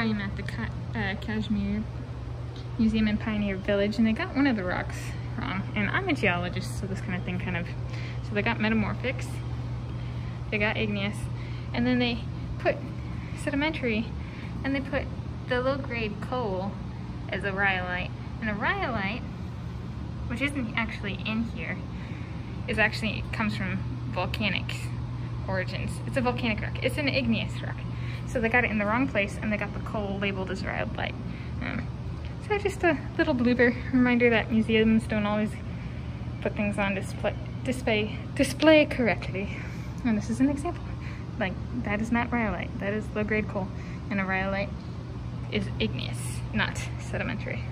I am at the uh, Cashmere Museum in Pioneer Village and they got one of the rocks wrong. And I'm a geologist, so this kind of thing kind of, so they got metamorphics, they got igneous, and then they put sedimentary, and they put the low grade coal as a rhyolite. And a rhyolite, which isn't actually in here, is actually, comes from volcanic origins. It's a volcanic rock. It's an igneous rock. So they got it in the wrong place and they got the coal labeled as rhyolite. Um, so just a little blooper reminder that museums don't always put things on display, display, display correctly. And this is an example. Like, that is not rhyolite. That is low-grade coal. And a rhyolite is igneous, not sedimentary.